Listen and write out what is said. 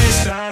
extra.